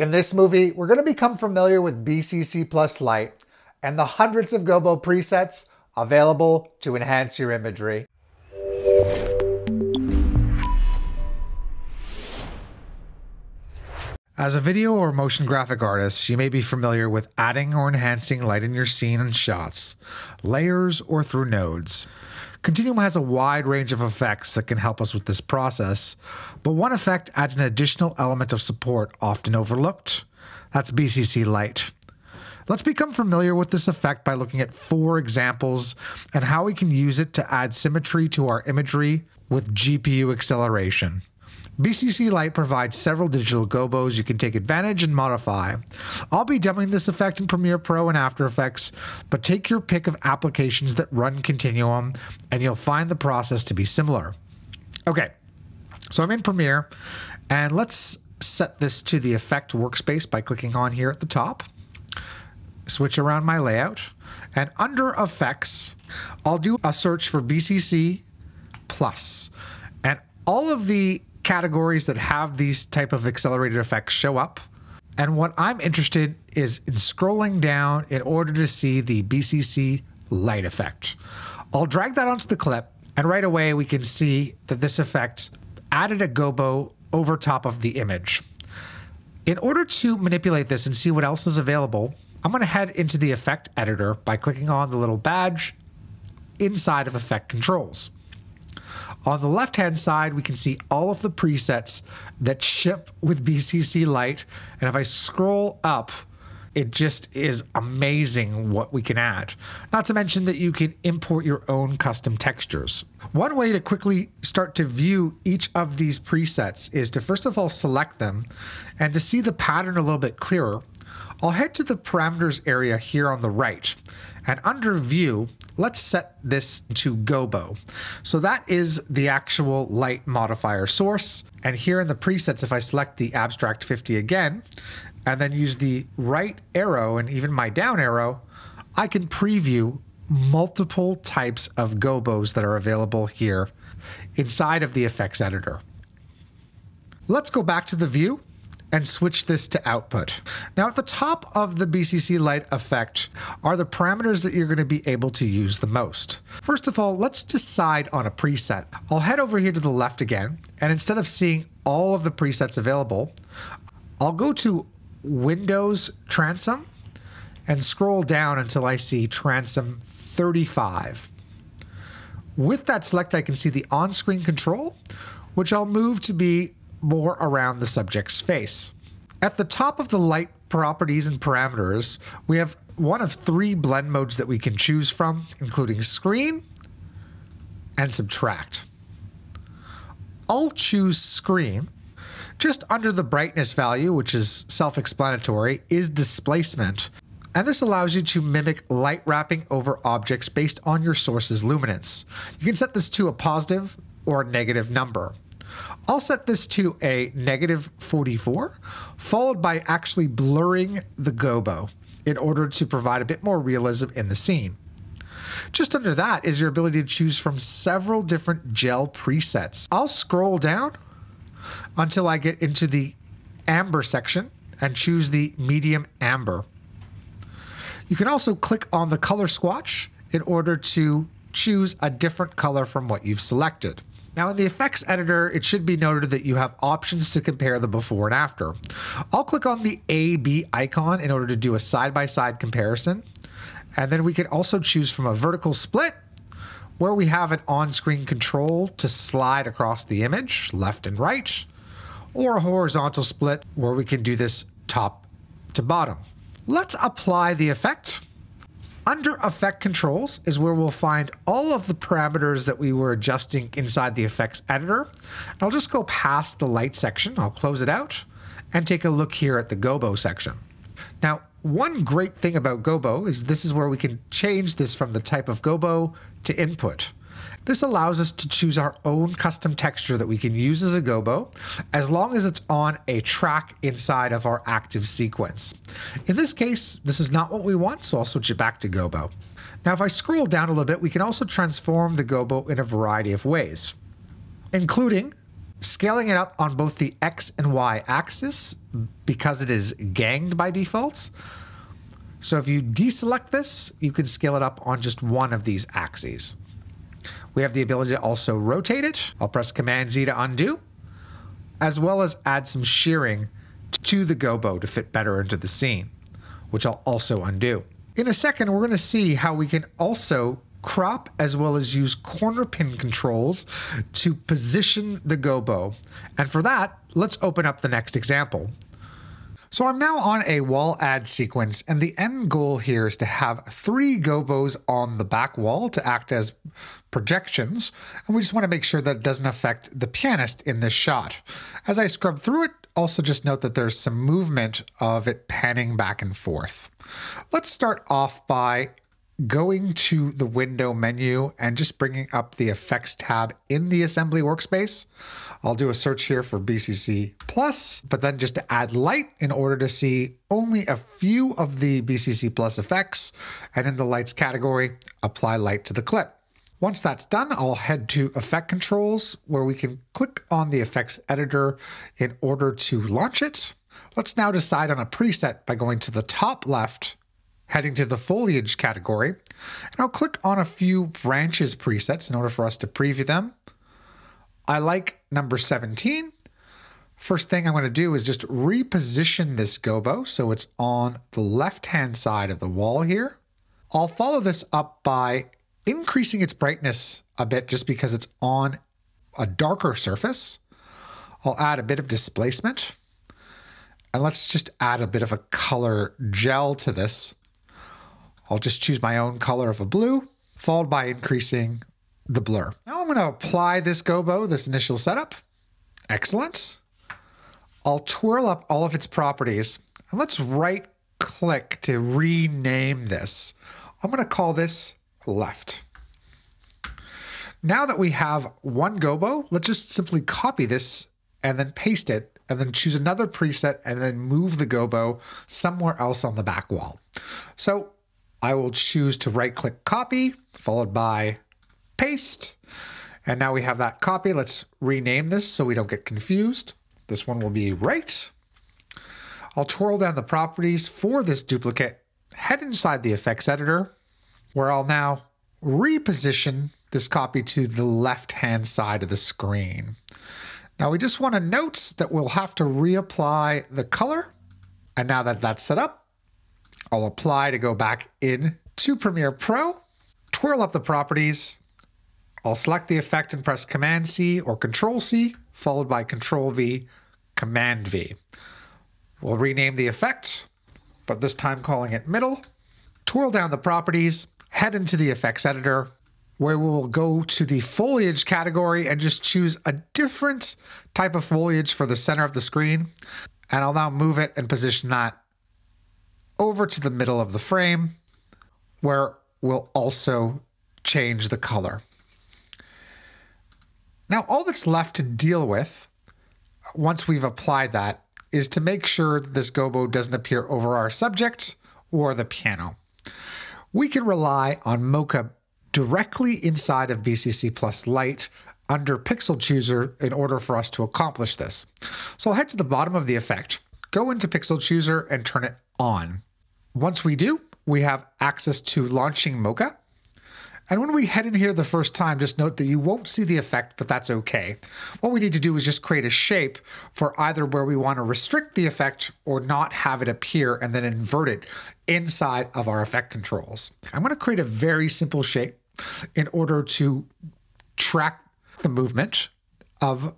In this movie, we're going to become familiar with BCC Plus Light and the hundreds of Gobo presets available to enhance your imagery. As a video or motion graphic artist, you may be familiar with adding or enhancing light in your scene and shots, layers, or through nodes. Continuum has a wide range of effects that can help us with this process, but one effect adds an additional element of support often overlooked. That's BCC Light. Let's become familiar with this effect by looking at four examples and how we can use it to add symmetry to our imagery with GPU acceleration. BCC Light provides several digital gobos you can take advantage and modify. I'll be demoing this effect in Premiere Pro and After Effects, but take your pick of applications that run Continuum and you'll find the process to be similar. Okay, so I'm in Premiere and let's set this to the effect workspace by clicking on here at the top. Switch around my layout and under effects, I'll do a search for BCC plus and all of the categories that have these type of accelerated effects show up. And what I'm interested is in scrolling down in order to see the BCC light effect. I'll drag that onto the clip and right away we can see that this effect added a gobo over top of the image. In order to manipulate this and see what else is available, I'm going to head into the effect editor by clicking on the little badge inside of effect controls. On the left hand side, we can see all of the presets that ship with BCC Light. And if I scroll up, it just is amazing what we can add. Not to mention that you can import your own custom textures. One way to quickly start to view each of these presets is to first of all select them and to see the pattern a little bit clearer. I'll head to the parameters area here on the right and under view, let's set this to Gobo. So that is the actual light modifier source. And here in the presets, if I select the abstract 50 again, and then use the right arrow and even my down arrow, I can preview multiple types of gobos that are available here inside of the effects editor. Let's go back to the view and switch this to output. Now at the top of the BCC light effect are the parameters that you're going to be able to use the most. First of all, let's decide on a preset. I'll head over here to the left again, and instead of seeing all of the presets available, I'll go to Windows Transom and scroll down until I see Transom 35. With that select, I can see the on-screen control, which I'll move to be more around the subject's face. At the top of the light properties and parameters, we have one of three blend modes that we can choose from, including screen and subtract. I'll choose screen. Just under the brightness value, which is self-explanatory, is displacement. And this allows you to mimic light wrapping over objects based on your source's luminance. You can set this to a positive or a negative number. I'll set this to a negative 44, followed by actually blurring the gobo in order to provide a bit more realism in the scene. Just under that is your ability to choose from several different gel presets. I'll scroll down until I get into the amber section and choose the medium amber. You can also click on the color swatch in order to choose a different color from what you've selected. Now in the effects editor, it should be noted that you have options to compare the before and after. I'll click on the AB icon in order to do a side-by-side -side comparison. And then we can also choose from a vertical split where we have an on-screen control to slide across the image, left and right, or a horizontal split where we can do this top to bottom. Let's apply the effect. Under Effect Controls is where we'll find all of the parameters that we were adjusting inside the effects editor. I'll just go past the light section, I'll close it out, and take a look here at the Gobo section. Now, one great thing about Gobo is this is where we can change this from the type of Gobo to input. This allows us to choose our own custom texture that we can use as a gobo, as long as it's on a track inside of our active sequence. In this case, this is not what we want, so I'll switch it back to gobo. Now, if I scroll down a little bit, we can also transform the gobo in a variety of ways, including scaling it up on both the X and Y axis because it is ganged by default. So if you deselect this, you can scale it up on just one of these axes. We have the ability to also rotate it. I'll press Command Z to undo, as well as add some shearing to the gobo to fit better into the scene, which I'll also undo. In a second, we're going to see how we can also crop as well as use corner pin controls to position the gobo. And for that, let's open up the next example. So I'm now on a wall add sequence, and the end goal here is to have three gobos on the back wall to act as projections, and we just want to make sure that it doesn't affect the pianist in this shot. As I scrub through it, also just note that there's some movement of it panning back and forth. Let's start off by going to the window menu and just bringing up the effects tab in the assembly workspace. I'll do a search here for BCC Plus, but then just to add light in order to see only a few of the BCC Plus effects. And in the lights category, apply light to the clip. Once that's done, I'll head to Effect Controls where we can click on the effects editor in order to launch it. Let's now decide on a preset by going to the top left heading to the foliage category, and I'll click on a few branches presets in order for us to preview them. I like number 17. First thing I'm going to do is just reposition this gobo so it's on the left-hand side of the wall here. I'll follow this up by increasing its brightness a bit just because it's on a darker surface. I'll add a bit of displacement. And let's just add a bit of a color gel to this. I'll just choose my own color of a blue, followed by increasing the blur. Now I'm going to apply this gobo, this initial setup. Excellent. I'll twirl up all of its properties and let's right click to rename this. I'm going to call this left. Now that we have one gobo, let's just simply copy this and then paste it and then choose another preset and then move the gobo somewhere else on the back wall. So I will choose to right click copy, followed by paste. And now we have that copy. Let's rename this so we don't get confused. This one will be right. I'll twirl down the properties for this duplicate, head inside the effects editor, where I'll now reposition this copy to the left-hand side of the screen. Now we just want to note that we'll have to reapply the color. And now that that's set up, I'll apply to go back in to Premiere Pro, twirl up the properties. I'll select the effect and press Command C or Control C, followed by Control V, Command V. We'll rename the effect, but this time calling it middle. Twirl down the properties, head into the effects editor, where we'll go to the foliage category and just choose a different type of foliage for the center of the screen. And I'll now move it and position that over to the middle of the frame where we'll also change the color. Now, all that's left to deal with once we've applied that is to make sure that this gobo doesn't appear over our subject or the piano. We can rely on Mocha directly inside of BCC Plus Light under Pixel Chooser in order for us to accomplish this. So I'll head to the bottom of the effect, go into Pixel Chooser and turn it on. Once we do, we have access to launching Mocha. And when we head in here the first time, just note that you won't see the effect, but that's okay. What we need to do is just create a shape for either where we want to restrict the effect or not have it appear and then invert it inside of our effect controls. I'm going to create a very simple shape in order to track the movement of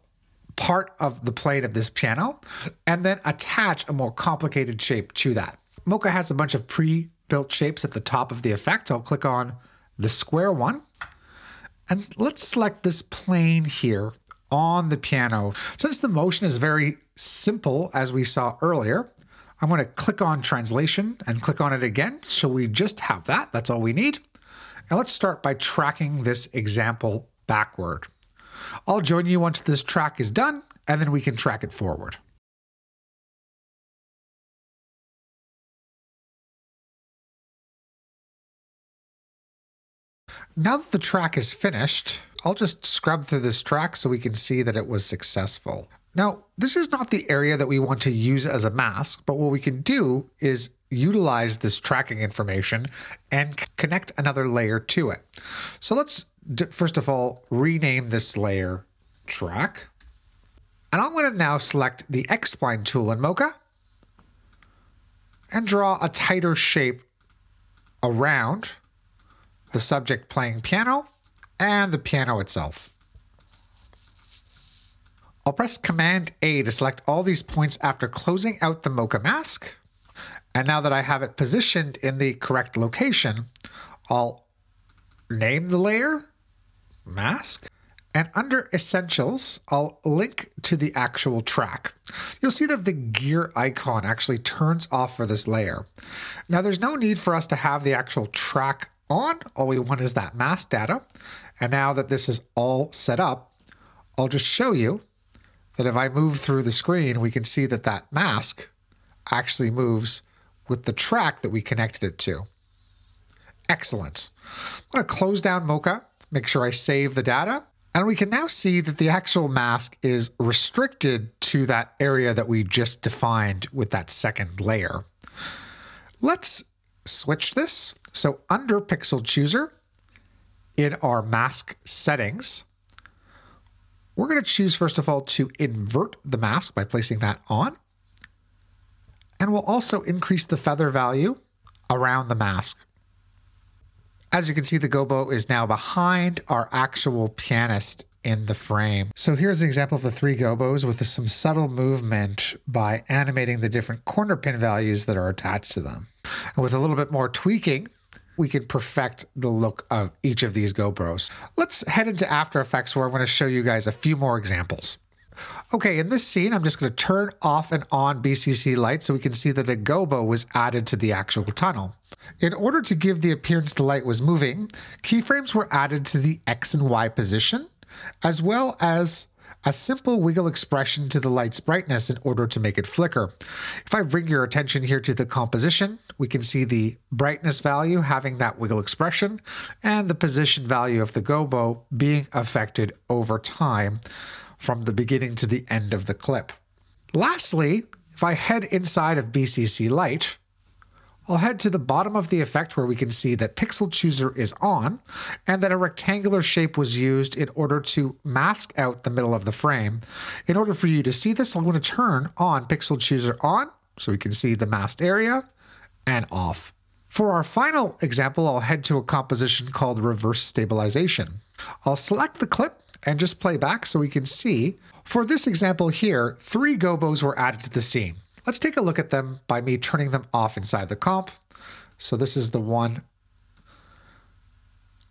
part of the plane of this piano and then attach a more complicated shape to that. Mocha has a bunch of pre-built shapes at the top of the effect. I'll click on the square one. And let's select this plane here on the piano. Since the motion is very simple, as we saw earlier, I'm going to click on translation and click on it again. So we just have that. That's all we need. And let's start by tracking this example backward. I'll join you once this track is done, and then we can track it forward. Now that the track is finished, I'll just scrub through this track so we can see that it was successful. Now, this is not the area that we want to use as a mask, but what we can do is utilize this tracking information and connect another layer to it. So let's first of all rename this layer track. And I'm going to now select the X-Spline tool in Mocha and draw a tighter shape around the subject playing piano and the piano itself. I'll press Command A to select all these points after closing out the Mocha mask. And now that I have it positioned in the correct location, I'll name the layer, mask, and under Essentials, I'll link to the actual track. You'll see that the gear icon actually turns off for this layer. Now there's no need for us to have the actual track on. All we want is that mask data. And now that this is all set up, I'll just show you that if I move through the screen, we can see that that mask actually moves with the track that we connected it to. Excellent. I'm going to close down Mocha, make sure I save the data, and we can now see that the actual mask is restricted to that area that we just defined with that second layer. Let's switch this. So under Pixel Chooser, in our mask settings, we're going to choose, first of all, to invert the mask by placing that on. And we'll also increase the feather value around the mask. As you can see, the gobo is now behind our actual pianist in the frame. So here's an example of the three gobos with some subtle movement by animating the different corner pin values that are attached to them. And with a little bit more tweaking, we can perfect the look of each of these gobos. Let's head into After Effects where I'm going to show you guys a few more examples. Okay, in this scene, I'm just going to turn off and on BCC light so we can see that a gobo was added to the actual tunnel. In order to give the appearance the light was moving, keyframes were added to the X and Y position, as well as a simple wiggle expression to the light's brightness in order to make it flicker. If I bring your attention here to the composition, we can see the brightness value having that wiggle expression and the position value of the gobo being affected over time from the beginning to the end of the clip. Lastly, if I head inside of BCC Light, I'll head to the bottom of the effect where we can see that Pixel Chooser is on and that a rectangular shape was used in order to mask out the middle of the frame. In order for you to see this, I'm going to turn on Pixel Chooser on so we can see the masked area and off. For our final example, I'll head to a composition called Reverse Stabilization. I'll select the clip and just play back so we can see. For this example here, three gobos were added to the scene. Let's take a look at them by me turning them off inside the comp. So this is the one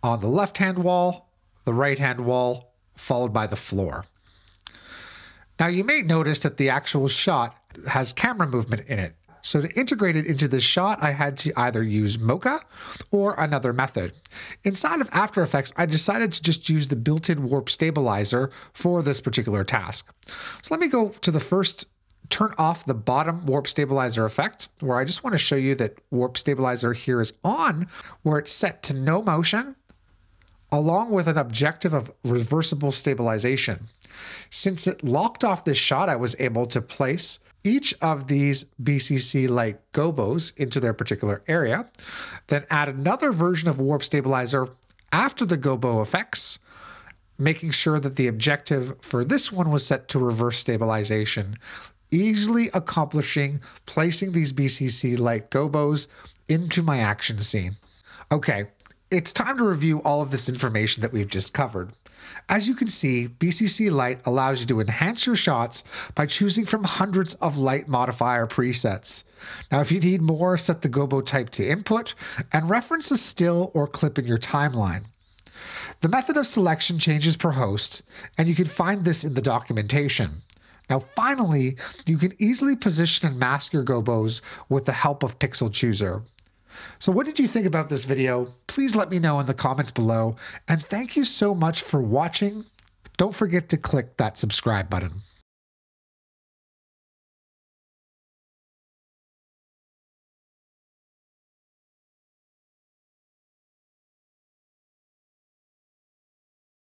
on the left-hand wall, the right-hand wall, followed by the floor. Now you may notice that the actual shot has camera movement in it. So to integrate it into this shot, I had to either use Mocha or another method. Inside of After Effects, I decided to just use the built-in warp stabilizer for this particular task. So let me go to the first turn off the bottom warp stabilizer effect, where I just want to show you that warp stabilizer here is on, where it's set to no motion, along with an objective of reversible stabilization. Since it locked off this shot, I was able to place each of these BCC light gobos into their particular area, then add another version of Warp Stabilizer after the gobo effects, making sure that the objective for this one was set to reverse stabilization, easily accomplishing placing these BCC light gobos into my action scene. Okay, it's time to review all of this information that we've just covered. As you can see, BCC Light allows you to enhance your shots by choosing from hundreds of light modifier presets. Now, if you need more, set the gobo type to input and reference a still or clip in your timeline. The method of selection changes per host, and you can find this in the documentation. Now, finally, you can easily position and mask your gobos with the help of Pixel Chooser. So what did you think about this video? Please let me know in the comments below. And thank you so much for watching. Don't forget to click that subscribe button.